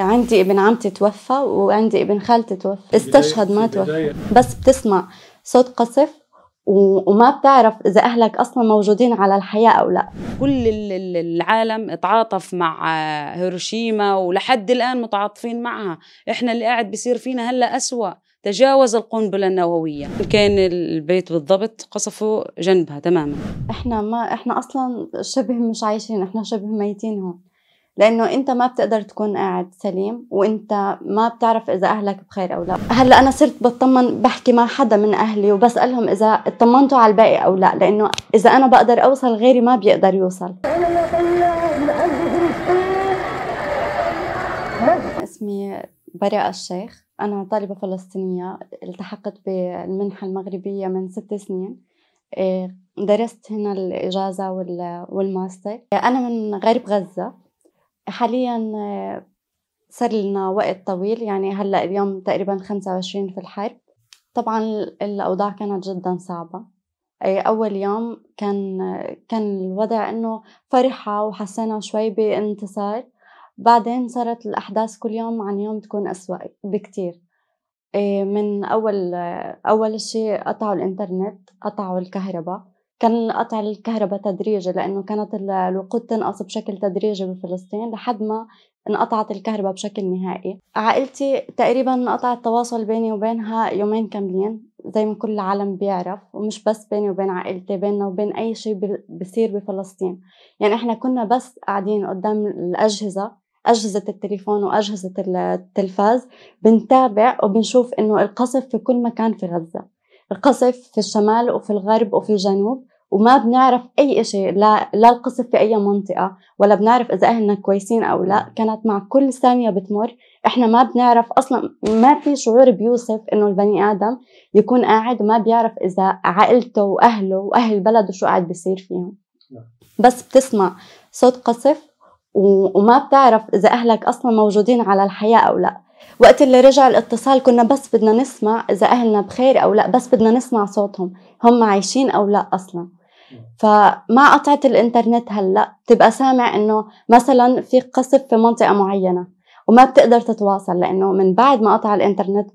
عندي ابن عمتي توفى وعندي ابن خالتي توفى. استشهد ما توفى. بس بتسمع صوت قصف وما بتعرف إذا أهلك أصلا موجودين على الحياة أو لا. كل العالم تعاطف مع هيروشيما ولحد الآن متعاطفين معها. إحنا اللي قاعد بيصير فينا هلأ أسوأ. تجاوز القنبلة النووية. كان البيت بالضبط قصفوا جنبها تماما. إحنا ما إحنا أصلا شبه مش عايشين. إحنا شبه ميتين هون. لأنه أنت ما بتقدر تكون قاعد سليم وأنت ما بتعرف إذا أهلك بخير أو لا. هلأ أنا صرت بطمن بحكي مع حدا من أهلي وبسألهم إذا اطمنتوا على الباقي أو لا لأنه إذا أنا بقدر أوصل غيري ما بيقدر يوصل. اسمي براءة الشيخ. أنا طالبة فلسطينية التحقت بالمنحة المغربية من ست سنين. إيه، درست هنا الإجازة والماستر. أنا من غرب غزة. حاليا آه، صار لنا وقت طويل يعني هلأ اليوم تقريبا 25 في الحرب. طبعا الأوضاع كانت جدا صعبة. أول يوم كان كان الوضع إنه فرحة وحسينا شوي بانتصار. بعدين صارت الأحداث كل يوم عن يوم تكون أسوأ بكتير. من أول أول شيء قطعوا الإنترنت قطعوا الكهرباء. كان قطع الكهرباء تدريجي لأنه كانت الوقود تنقص بشكل تدريجي بفلسطين لحد ما انقطعت الكهرباء بشكل نهائي. عائلتي تقريبا قطع التواصل بيني وبينها يومين كاملين زي ما كل العالم بيعرف ومش بس بيني وبين عائلتي بيننا وبين أي شيء بصير بفلسطين. يعني إحنا كنا بس قاعدين قدام الأجهزة أجهزة التليفون وأجهزة التلفاز بنتابع وبنشوف إنه القصف في كل مكان في غزة. القصف في الشمال وفي الغرب وفي الجنوب وما بنعرف أي شيء لا لا القصف في أي منطقة ولا بنعرف إذا أهلنا كويسين أو لا. كانت مع كل ثانية بتمر. إحنا ما بنعرف أصلا ما في شعور بيوصف إنه البني آدم يكون قاعد وما بيعرف إذا عائلته وأهله وأهل بلده شو قاعد بيصير فيهم. بس بتسمع صوت قصف وما بتعرف إذا أهلك أصلا موجودين على الحياة أو لا. وقت اللي رجع الاتصال كنا بس بدنا نسمع إذا أهلنا بخير أو لأ بس بدنا نسمع صوتهم. هم عايشين أو لأ أصلا. فمع قطعة الإنترنت هلأ. بتبقى سامع إنه مثلا في قصف في منطقة معينة وما بتقدر تتواصل لأنه من بعد ما قطع الإنترنت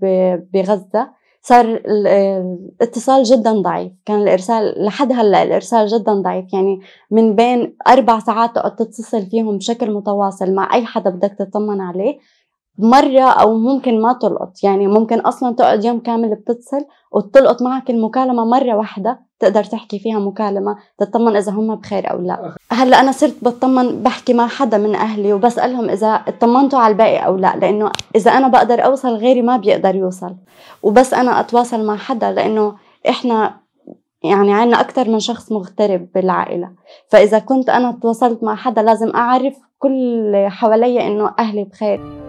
بغزة صار الاتصال جدا ضعيف. كان الإرسال لحد هلأ الإرسال جدا ضعيف. يعني من بين أربع ساعات تقعد تتصل فيهم بشكل متواصل مع أي حدا بدك تطمن عليه مرة أو ممكن ما تلقط. يعني ممكن أصلا تقعد يوم كامل بتتصل وتلقط معك المكالمة مرة واحدة تقدر تحكي فيها مكالمة تطمن إذا هم بخير أو لا. هلأ أنا صرت بطمن بحكي مع حدا من أهلي وبسألهم إذا اطمنتوا على الباقي أو لا لأنه إذا أنا بقدر أوصل غيري ما بيقدر يوصل. وبس أنا أتواصل مع حدا لأنه إحنا يعني عنا أكثر من شخص مغترب بالعائلة. فإذا كنت أنا تواصلت مع حدا لازم أعرف كل حوالي إنه أهلي بخير.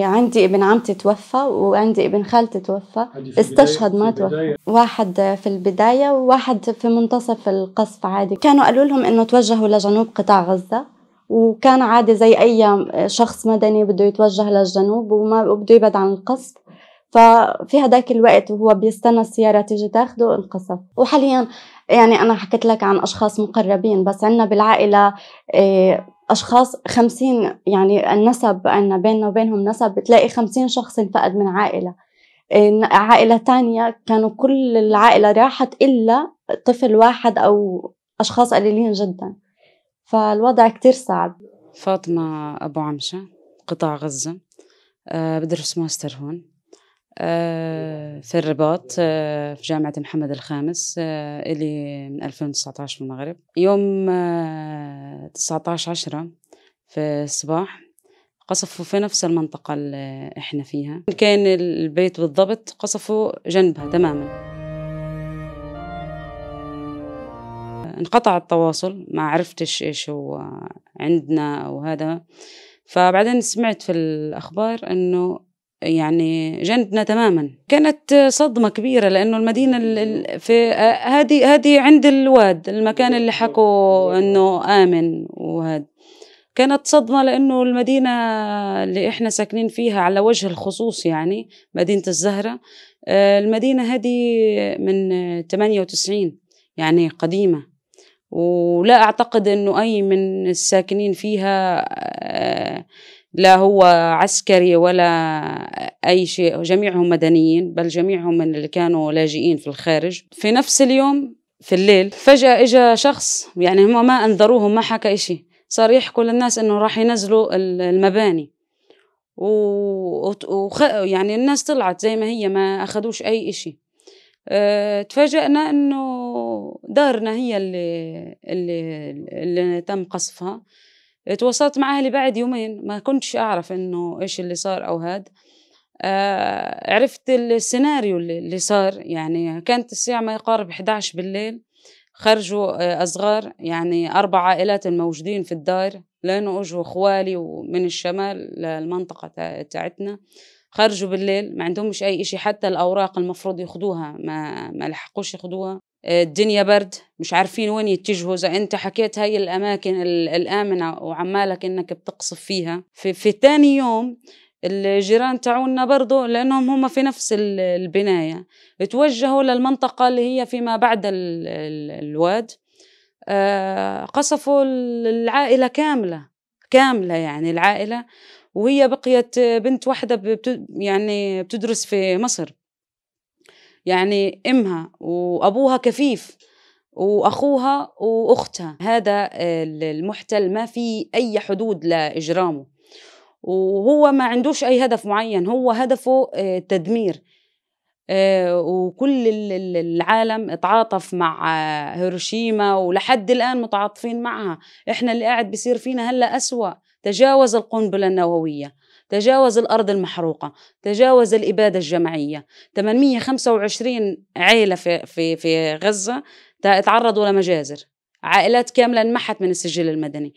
عندي ابن عمتي توفى وعندي ابن خالتي توفى. استشهد ما توفى. واحد في البداية وواحد في منتصف القصف عادي. كانوا قالوا لهم إنه توجهوا لجنوب قطاع غزة وكان عادي زي أي شخص مدني بده يتوجه للجنوب وما بده يبعد عن القصف. ففي هذاك الوقت وهو بيستنى السيارة تيجي تاخده انقصف. وحاليا يعني أنا حكيت لك عن أشخاص مقربين بس عندنا بالعائلة إيه، أشخاص خمسين يعني النسب عنا بيننا وبينهم نسب بتلاقي خمسين شخص انفقد من عائلة. عائلة تانية كانوا كل العائلة راحت إلا طفل واحد أو أشخاص قليلين جدا. فالوضع كتير صعب. فاطمة أبو عمشة قطاع غزة أه بدرس ماستر هون. في الرباط أه في جامعة محمد الخامس أه إلي من 2019 في المغرب. يوم 19 عشرة في الصباح قصفوا في نفس المنطقة اللي إحنا فيها. كان البيت بالضبط قصفوا جنبها تماما. انقطع التواصل ما عرفتش إيش هو عندنا وهذا فبعدين سمعت في الأخبار إنه يعني جنبنا تماما. كانت صدمة كبيرة لأنه المدينة في هذه هذه عند الواد المكان اللي حكوا إنه آمن وهذا. كانت صدمة لأنه المدينة اللي إحنا ساكنين فيها على وجه الخصوص يعني مدينة الزهرة المدينة هذه من 98 يعني قديمة. ولا أعتقد أنه أي من الساكنين فيها آه، لا هو عسكري ولا أي شيء جميعهم مدنيين بل جميعهم من اللي كانوا لاجئين في الخارج. في نفس اليوم في الليل فجأة إجا شخص يعني هم ما أنذروهم ما حكى إشي. صار يحكوا للناس إنه راح ينزلوا المباني. و... وخ... يعني الناس طلعت زي ما هي ما أخدوش أي إشي. أه... تفاجأنا إنه دارنا هي اللي اللي اللي تم قصفها. تواصلت مع أهلي بعد يومين. ما كنتش أعرف إنه إيش اللي صار أو هاد. آه عرفت السيناريو اللي, صار. يعني كانت الساعة ما يقارب 11 بالليل. خرجوا آه أصغار يعني أربع عائلات الموجودين في الدار. لأنه أجوا إخوالي ومن الشمال للمنطقة تاعتنا. خرجوا بالليل. ما عندهمش أي إشي. حتى الأوراق المفروض ياخدوها ما ما لحقوش ياخدوها. الدنيا برد مش عارفين وين يتجهوا. إذا أنت حكيت هاي الأماكن الآمنة وعمالك إنك بتقصف فيها. في, في تاني يوم الجيران تاعونا برضو لأنهم هم في نفس البناية توجهوا للمنطقة اللي هي فيما بعد الواد. آه، قصفوا العائلة كاملة كاملة يعني العائلة. وهي بقيت بنت واحدة يعني بتدرس في مصر. يعني إمها وأبوها كفيف وأخوها وأختها. هذا المحتل ما في أي حدود لإجرامه. وهو ما عندوش أي هدف معين هو هدفه آه، تدمير آه، وكل العالم تعاطف مع هيروشيما ولحد الآن متعاطفين معها. إحنا اللي قاعد بيصير فينا هلأ أسوأ. تجاوز القنبلة النووية. تجاوز الأرض المحروقة تجاوز الإبادة الجماعية. 825 عيلة في, في, في غزة تعرضوا لمجازر. عائلات كاملة انمحت من السجل المدني.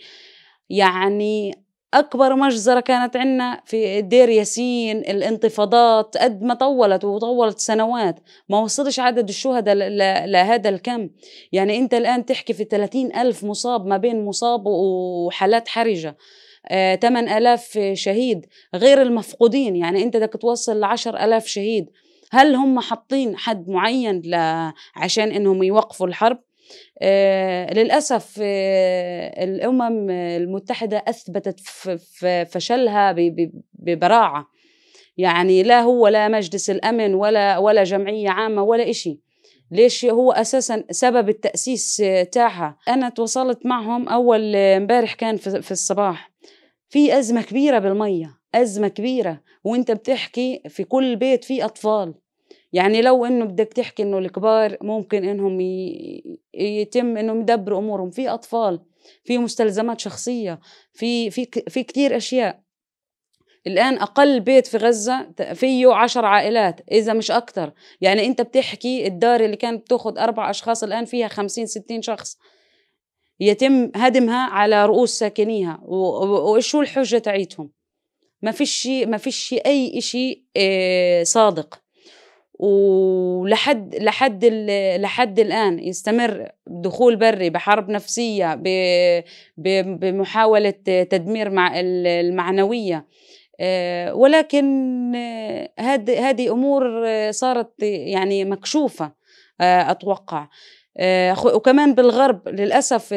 يعني أكبر مجزرة كانت عندنا في دير ياسين الانتفاضات قد ما طولت وطولت سنوات. ما وصلش عدد الشهداء لهذا الكم. يعني أنت الآن تحكي في 30 ألف مصاب ما بين مصاب وحالات حرجة. 8000 آه، شهيد غير المفقودين يعني أنت بدك توصل ل 10000 شهيد. هل هم حاطين حد معين عشان إنهم يوقفوا الحرب؟ آه للأسف آه الأمم المتحدة أثبتت فشلها ببراعة. يعني لا هو لا مجلس الأمن ولا ولا جمعية عامة ولا إشي. ليش هو أساسا سبب التأسيس تاعها؟ أنا تواصلت معهم أول امبارح كان في الصباح. في أزمة كبيرة بالمية أزمة كبيرة. وأنت بتحكي في كل بيت في أطفال. يعني لو إنه بدك تحكي إنه الكبار ممكن إنهم يتم انهم يدبروا أمورهم. في أطفال في مستلزمات شخصية في في في كثير أشياء. الآن أقل بيت في غزة فيه عشر عائلات إذا مش أكتر. يعني أنت بتحكي الدار اللي كانت بتاخذ أربع أشخاص الآن فيها خمسين ستين شخص. يتم هدمها على رؤوس ساكنيها وشو الحجة تاعيتهم ما فيش ما فيش أي شيء آه، صادق. ولحد لحد لحد الآن يستمر دخول بري بحرب نفسية بمحاولة تدمير مع المعنوية. ولكن هذه هذه أمور صارت يعني مكشوفة آه، أتوقع. وكمان بالغرب للأسف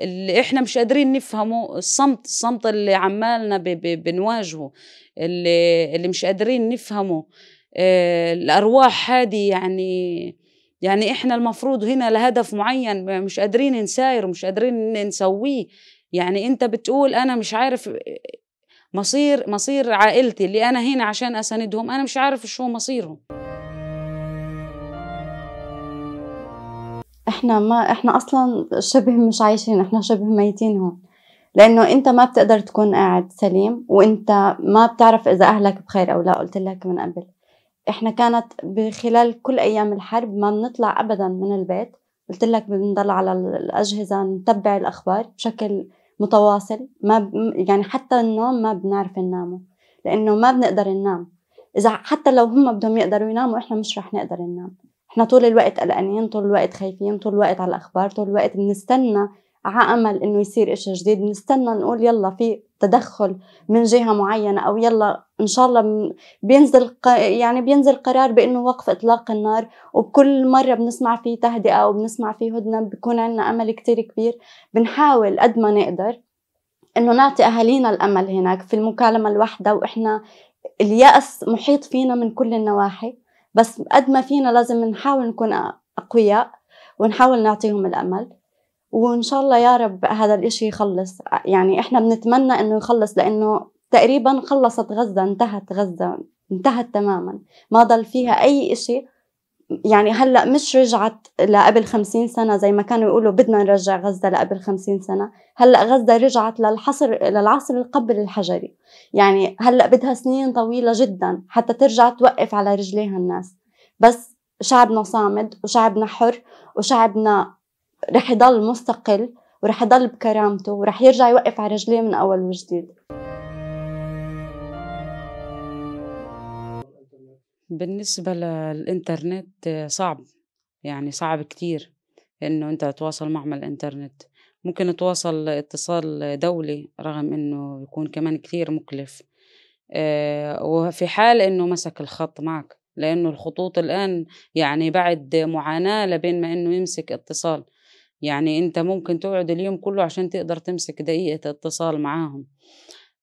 اللي إحنا مش قادرين نفهمه الصمت الصمت اللي عمالنا بنواجهه اللي, اللي مش قادرين نفهمه. آه الأرواح هذه يعني يعني إحنا المفروض هنا لهدف معين مش قادرين نساير ومش قادرين نسويه. يعني انت بتقول أنا مش عارف مصير مصير عائلتي اللي أنا هنا عشان اساندهم أنا مش عارف شو مصيرهم. إحنا ما إحنا أصلا شبه مش عايشين إحنا شبه ميتين هون. لأنه انت ما بتقدر تكون قاعد سليم وانت ما بتعرف إذا أهلك بخير أو لا قلت لك من قبل. إحنا كانت بخلال كل أيام الحرب ما بنطلع ابدا من البيت. قلت لك بنضل على الأجهزة نتبع الأخبار بشكل متواصل ما ب... يعني حتى النوم ما بنعرف ننامه لأنه ما بنقدر ننام. إذا حتى لو هم بدهم يقدروا يناموا إحنا مش رح نقدر ننام. إحنا طول الوقت قلقانين طول الوقت خايفين طول الوقت على الأخبار طول الوقت بنستنى على أمل إنه يصير إشي جديد. بنستنى نقول يلا في تدخل من جهة معينة أو يلا إن شاء الله بينزل يعني بينزل قرار بإنه وقف إطلاق النار. وبكل مرة بنسمع فيه تهدئة وبنسمع فيه هدنة بكون عندنا أمل كتير كبير. بنحاول قد ما نقدر إنه نعطي أهالينا الأمل هناك في المكالمة الواحدة وإحنا اليأس محيط فينا من كل النواحي. بس قد ما فينا لازم نحاول نكون أقوياء ونحاول نعطيهم الأمل. وإن شاء الله يا رب هذا الإشي يخلص. يعني إحنا بنتمنى إنه يخلص لأنه تقريبا خلصت غزة انتهت غزة انتهت تماما. ما ضل فيها أي إشي. يعني هلأ مش رجعت لقبل خمسين سنة زي ما كانوا يقولوا بدنا نرجع غزة لقبل خمسين سنة. هلأ غزة رجعت للحصر للعصر القبل الحجري. يعني هلأ بدها سنين طويلة جدا حتى ترجع توقف على رجليها الناس. بس شعبنا صامد وشعبنا حر وشعبنا رح يضل مستقل ورح يضل بكرامته ورح يرجع يوقف على رجليه من أول وجديد. بالنسبة للإنترنت صعب يعني صعب كتير إنه أنت تتواصل مع الإنترنت. ممكن نتواصل اتصال دولي رغم إنه يكون كمان كتير مكلف. آه، وفي حال إنه مسك الخط معك لأنه الخطوط الآن يعني بعد معاناة لبين ما إنه يمسك اتصال. يعني أنت ممكن تقعد اليوم كله عشان تقدر تمسك دقيقة اتصال معاهم.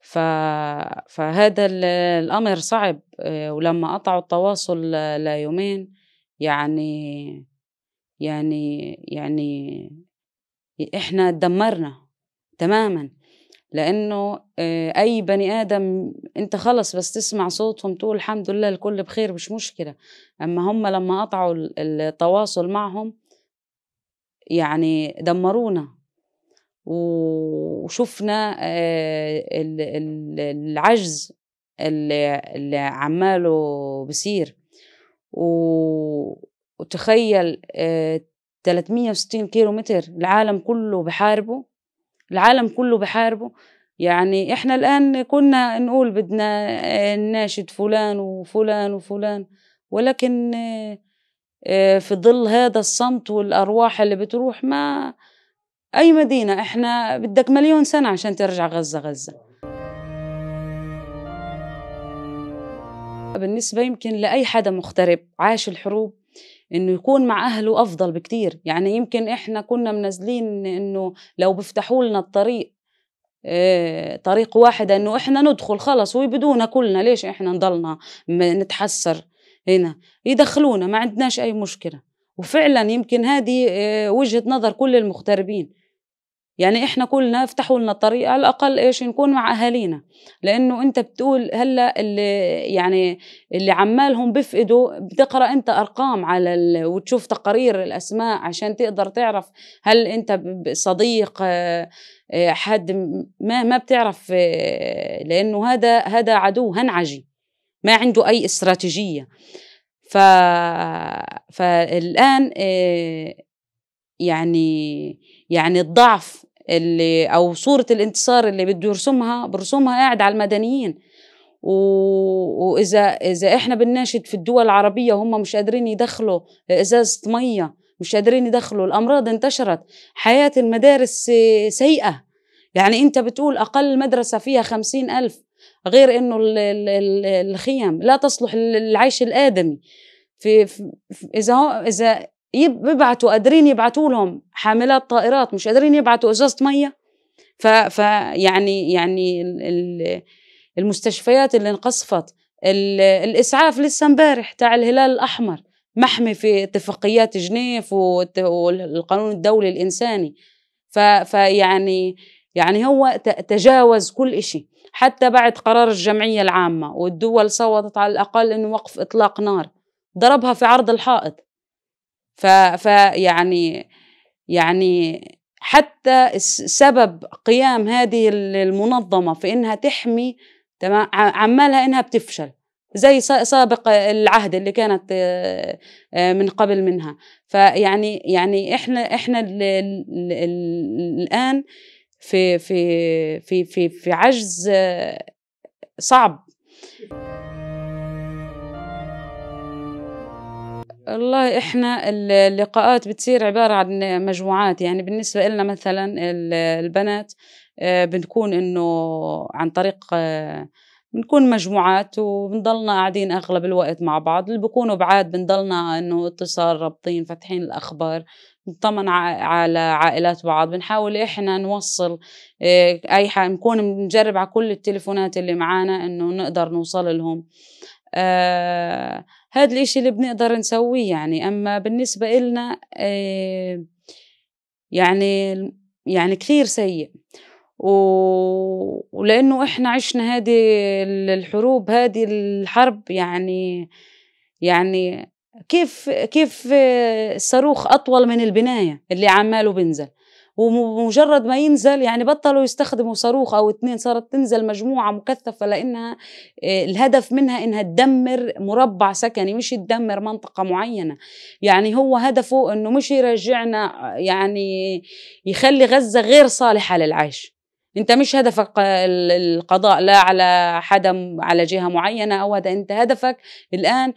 ف... فهذا الأمر صعب آه، ولما قطعوا التواصل ليومين يعني يعني يعني إحنا تدمرنا تماما. لأنه آه، أي بني آدم أنت خلص بس تسمع صوتهم تقول الحمد لله الكل بخير مش مشكلة. أما هم لما قطعوا التواصل معهم يعني دمرونا وشفنا آه، العجز اللي عماله بصير وتخيل 360 آه، كيلو متر العالم كله بحاربه العالم كله بحاربه. يعني إحنا الآن كنا نقول بدنا آه، نناشد فلان وفلان وفلان ولكن في ظل هذا الصمت والأرواح اللي بتروح ما أي مدينة؟ إحنا بدك مليون سنة عشان ترجع غزة غزة. بالنسبة يمكن لأي حدا مغترب عاش الحروب إنه يكون مع أهله أفضل بكتير. يعني يمكن إحنا كنا منزلين إنه لو بيفتحوا لنا الطريق آه طريق واحد إنه إحنا ندخل خلص ويبدونا كلنا. ليش إحنا نضلنا نتحسر؟ هنا يدخلونا ما عندناش أي مشكلة. وفعلا يمكن هذه آه وجهة نظر كل المغتربين. يعني إحنا كلنا افتحوا لنا الطريق على الأقل إيش نكون مع أهالينا. لأنه أنت بتقول هلأ اللي يعني اللي عمالهم بفقدوا بتقرأ أنت أرقام على ال... وتشوف تقارير الأسماء عشان تقدر تعرف هل أنت صديق آه، آه، حد ما ما بتعرف آه، لأنه هذا هذا عدو هنعجي. ما عنده أي استراتيجية. ف فالآن يعني يعني الضعف اللي أو صورة الانتصار اللي بده يرسمها برسمها قاعد على المدنيين. و... وإذا إذا إحنا بنناشد في الدول العربية وهم مش قادرين يدخلوا إزازة مية مش قادرين يدخلوا الأمراض انتشرت حياة المدارس سيئة. يعني أنت بتقول أقل مدرسة فيها خمسين ألف. غير إنه الخيم لا تصلح للعيش الآدمي. في, في إذا إذا بيبعتوا قادرين يبعتوا لهم حاملات طائرات مش قادرين يبعتوا إزازة مية. ف, ف يعني يعني المستشفيات اللي انقصفت الإسعاف لسه امبارح تاع الهلال الأحمر محمي في اتفاقيات جنيف والقانون الدولي الإنساني. فيعني يعني هو تجاوز كل شيء حتى بعد قرار الجمعية العامة والدول صوتت على الأقل أنه وقف إطلاق نار ضربها في عرض الحائط. ف, ف يعني حتى سبب قيام هذه المنظمة في إنها تحمي تمام عمالها إنها بتفشل زي سابق العهد اللي كانت آه، من قبل منها. فيعني يعني إحنا إحنا الآن في في في في في عجز صعب. والله إحنا اللقاءات بتصير عبارة عن مجموعات. يعني بالنسبة لنا مثلا البنات آه، بنكون إنه عن طريق آه، بنكون مجموعات وبنضلنا قاعدين أغلب الوقت مع بعض اللي بكونوا بعاد بنضلنا إنه اتصال رابطين فاتحين الأخبار نطمن على عائلات بعض بنحاول إحنا نوصل آه، أي حاجة نكون بنجرب على كل التليفونات اللي معانا إنه نقدر نوصل لهم. آه هذا الإشي اللي بنقدر نسويه يعني. أما بالنسبة إلنا آه يعني يعني كثير سيء. و... ولأنه إحنا عشنا هذه الحروب هذه الحرب يعني يعني كيف كيف الصاروخ أطول من البناية اللي عماله بنزل ومجرد ما ينزل يعني بطلوا يستخدموا صاروخ أو اثنين صارت تنزل مجموعة مكثفة لأنها آه، الهدف منها إنها تدمر مربع سكني مش تدمر منطقة معينة. يعني هو هدفه إنه مش يرجعنا يعني يخلي غزة غير صالحة للعيش. أنت مش هدفك القضاء لا على حدا على جهة معينة أو هذا أنت هدفك الآن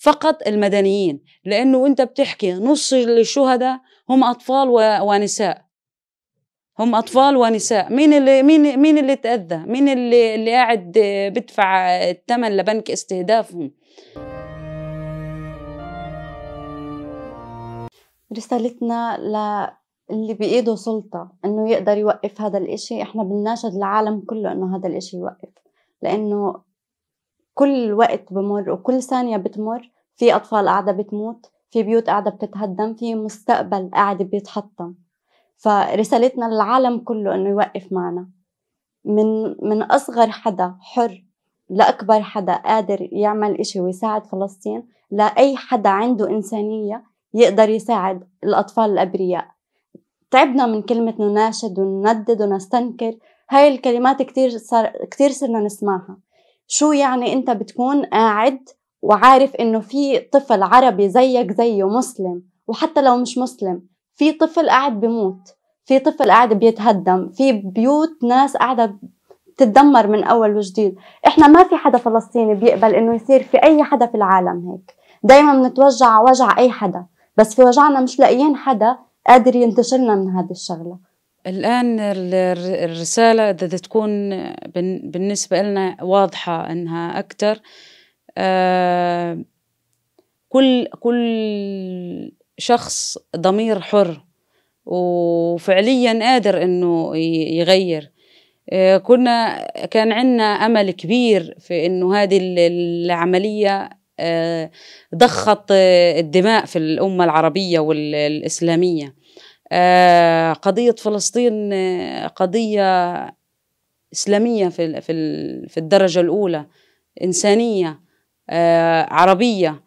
فقط المدنيين لأنه انت بتحكي نص الشهداء هم أطفال ونساء. هم أطفال ونساء. مين اللي مين مين اللي تأذى؟ مين اللي اللي قاعد بدفع الثمن لبنك استهدافهم؟ رسالتنا للي بإيده سلطة إنه يقدر يوقف هذا الإشي. إحنا بنناشد العالم كله إنه هذا الإشي يوقف لأنه كل وقت بمر وكل ثانية بتمر في أطفال قاعدة بتموت في بيوت قاعدة بتتهدم في مستقبل قاعد بيتحطم. فرسالتنا للعالم كله إنه يوقف معنا. من من أصغر حدا حر لأكبر حدا قادر يعمل إشي ويساعد فلسطين لأي حدا عنده إنسانية يقدر يساعد الأطفال الأبرياء. تعبنا من كلمة نناشد ونندد ونستنكر. هاي الكلمات كتير صار كتير صرنا نسمعها. شو يعني أنت بتكون قاعد وعارف إنه في طفل عربي زيك زيه مسلم؟ وحتى لو مش مسلم في طفل قاعد بموت في طفل قاعد بيتهدم في بيوت ناس قاعدة تتدمر من أول وجديد. إحنا ما في حدا فلسطيني بيقبل إنه يصير في أي حدا في العالم هيك. دايما بنتوجع وجع أي حدا بس في وجعنا مش لاقيين حدا قادر ينتشلنا من هذه الشغلة. الآن الرسالة إذا تكون بالنسبة لنا واضحة إنها أكثر آه، كل كل شخص ضمير حر وفعليا قادر إنه يغير. آه، كنا كان عندنا أمل كبير في إنه هذه العملية آه، ضخت الدماء في الأمة العربية والإسلامية. آه، قضية فلسطين قضية إسلامية في في الدرجة الأولى إنسانية عربية.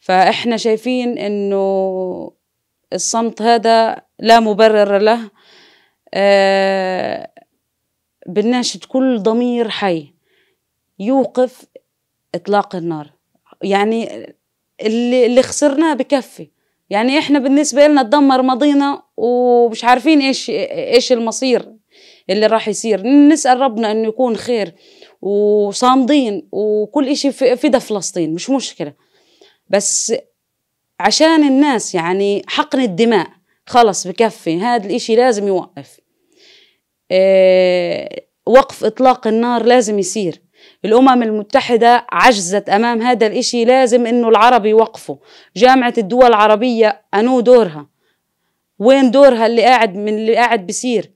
فإحنا شايفين إنه الصمت هذا لا مبرر له. آه بناشد كل ضمير حي يوقف إطلاق النار. يعني اللي اللي خسرناه بكفي. يعني إحنا بالنسبة لنا تدمر ماضينا ومش عارفين إيش إيش المصير اللي راح يصير. نسأل ربنا إنه يكون خير وصامدين وكل إشي في ده فلسطين مش مشكلة. بس عشان الناس يعني حقن الدماء خلص بكفي هذا الإشي لازم يوقف. آه وقف إطلاق النار لازم يصير. الأمم المتحدة عجزت أمام هذا الإشي لازم إنه العرب يوقفوا. جامعة الدول العربية أنو دورها؟ وين دورها اللي قاعد من اللي قاعد بيصير.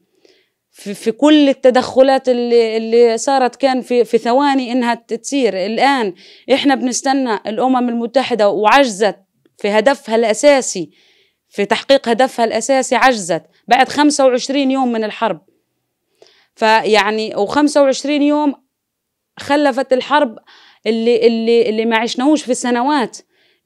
في, في كل التدخلات اللي اللي صارت كان في في ثواني إنها تصير الآن إحنا بنستنى الأمم المتحدة وعجزت في هدفها الأساسي في تحقيق هدفها الأساسي عجزت بعد 25 يوم من الحرب. فيعني و25 يوم خلفت الحرب اللي اللي اللي ما عشناهوش في سنوات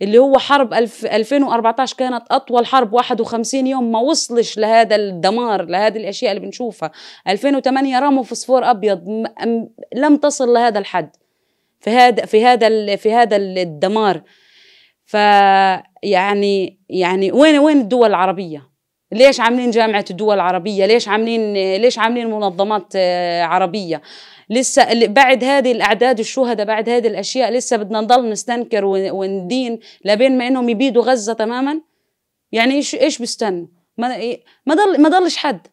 اللي هو حرب 2014 كانت أطول حرب 51 يوم ما وصلش لهذا الدمار لهذه الأشياء اللي بنشوفها. 2008 رموا فسفور أبيض لم تصل لهذا الحد. في هذا في هذا في هذا الدمار. فيعني يعني وين وين الدول العربية؟ ليش عاملين جامعة الدول العربية؟ ليش عاملين ليش عاملين منظمات آه، عربية؟ لسه بعد هذه الأعداد الشهداء بعد هذه الأشياء لسه بدنا نضل نستنكر وندين لبين ما إنهم يبيدوا غزة تماما؟ يعني إيش إيش بيستنوا؟ ما ما ضل ما ضلش حد.